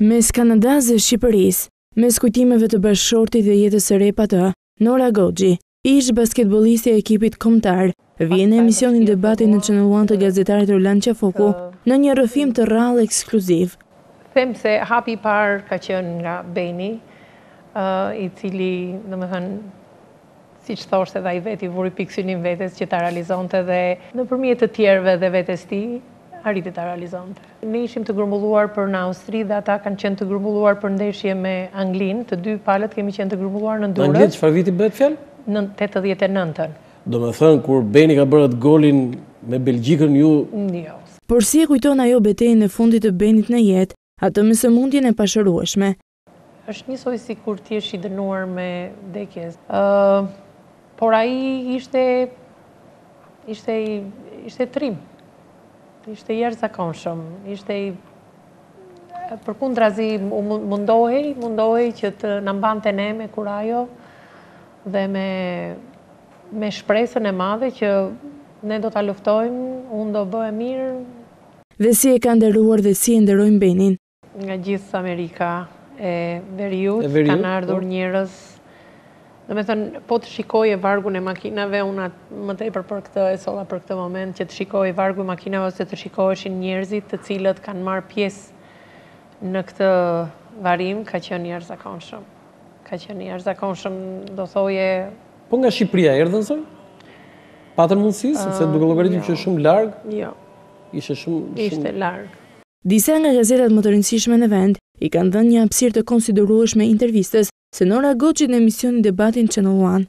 Mes Kanadasë dhe Shqipërisë, mes kujtimeve të bashkëshortit dhe jetës së re pa të, Nora Goxhi, ish-basketbollistja e ekipit kombëtar, vjen në emisionin Debati në Channel One të gazetarit Roland Qafoku në një rrëfim të rrallë ekskluziv. Them se hapi i parë ka qenë nga Beni, i cili, domethënë, siç thoshte edhe ai vetë i vuri pikësynim vetes që ta realizonte dhe nëpërmjet të tjerëve dhe vetes tij arriti ta realizonte. Ne ishim të grumbulluar për në Austri dhe ata kanë qenë të grumbulluar për ndeshje me Anglinë, të dy palët kemi qenë të grumbulluar në Durrës. Me Anglinë çfarë viti bëhet fjalë? Në tetëdhjetë e nëntën. Domethënë kur Beni ka bërë atë golin me Belgjikën ju Jo. Por si e kujton ajo betejën e fundit të Benit në jetë, atë me sëmundjen e pashërueshme, Është njësoj sikur të jesh i dënuar me vdekje. Por ai ishte ishte ishte trim. Ishte i jashtëzakonshëm, ishte i përkundrazi mundohej, mundohej që të na mbante ne me kurajo dhe me me shpresën e madhe që ne do ta luftojmë, unë do bëhem mirë. Dhe si e ka nderuar dhe si e nderojnë Benin? Nga gjithë Amerika e Veriut kanë ardhur, po, njerëz, domethënë, po të shikoje vargun e makinave, unë atë më tepër për këtë e solla, për këtë moment, që të shikoje vargun e makinave, ose të shikoheshin njerëzit të cilët kanë marrë pjesë në këtë varrim, ka qenë i jashtëzakonshëm. Ka qenë i jashtëzakonshëm, do thoje... Po nga Shqipëria a erdhën, zonjë? Patën mundësi, sepse duke llogaritim që jo, shumë larg? Jo. Ishte shumë... Ishte larg. Disa nga gazetat më të rëndësishme në vend i kanë dhënë një hapësirë të konsiderueshme intervistës së Nora Goxhit në emisionin Debati në Channel One.